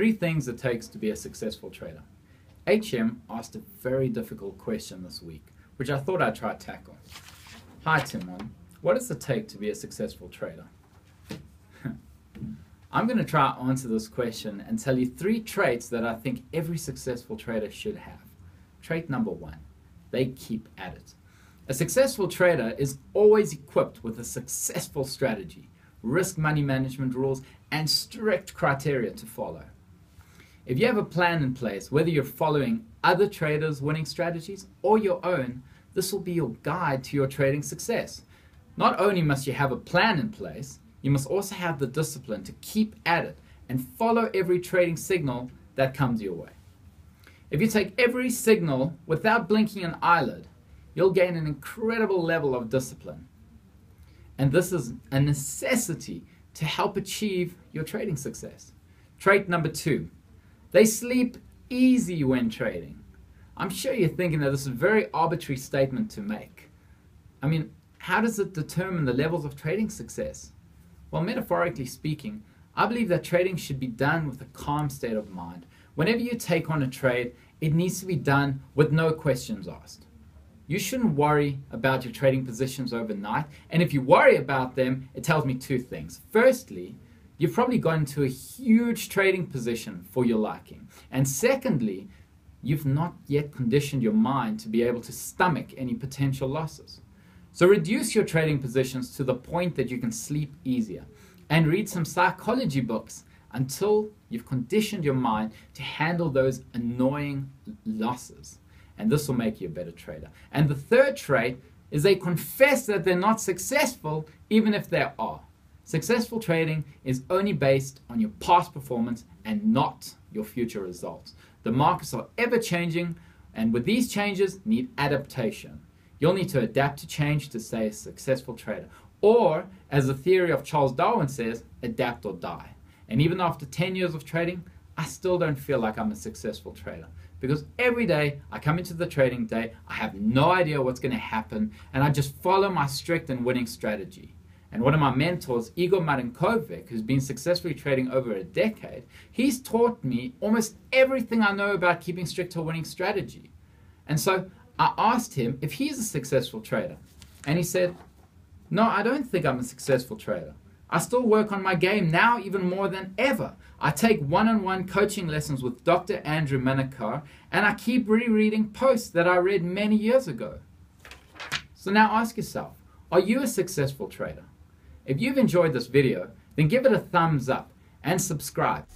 Three things it takes to be a successful trader. HM asked a very difficult question this week, which I thought I'd try to tackle. Hi Timon, what does it take to be a successful trader? I'm going to try to answer this question and tell you three traits that I think every successful trader should have. Trait number one, they keep at it. A successful trader is always equipped with a successful strategy, risk money management rules, and strict criteria to follow. If you have a plan in place, whether you're following other traders' winning strategies or your own, this will be your guide to your trading success. Not only must you have a plan in place, you must also have the discipline to keep at it and follow every trading signal that comes your way. If you take every signal without blinking an eyelid, you'll gain an incredible level of discipline. And this is a necessity to help achieve your trading success. Trait number two they sleep easy when trading. I'm sure you're thinking that this is a very arbitrary statement to make. I mean, how does it determine the levels of trading success? Well, metaphorically speaking, I believe that trading should be done with a calm state of mind. Whenever you take on a trade, it needs to be done with no questions asked. You shouldn't worry about your trading positions overnight, and if you worry about them, it tells me two things. Firstly, you've probably got into a huge trading position for your liking. And secondly, you've not yet conditioned your mind to be able to stomach any potential losses. So reduce your trading positions to the point that you can sleep easier and read some psychology books until you've conditioned your mind to handle those annoying losses. And this will make you a better trader. And the third trait is they confess that they're not successful even if they are. Successful trading is only based on your past performance and not your future results. The markets are ever changing, and with these changes, need adaptation. You'll need to adapt to change to stay a successful trader. Or, as the theory of Charles Darwin says, adapt or die. And even after 10 years of trading, I still don't feel like I'm a successful trader. Because every day I come into the trading day, I have no idea what's going to happen, and I just follow my strict and winning strategy. And one of my mentors, Igor Marinkovic, who's been successfully trading over a decade, he's taught me almost everything I know about keeping strict to winning strategy. And so I asked him if he's a successful trader. And he said, No, I don't think I'm a successful trader. I still work on my game now even more than ever. I take one on one coaching lessons with Dr. Andrew Menaker, and I keep rereading posts that I read many years ago. So now ask yourself are you a successful trader? If you've enjoyed this video, then give it a thumbs up and subscribe.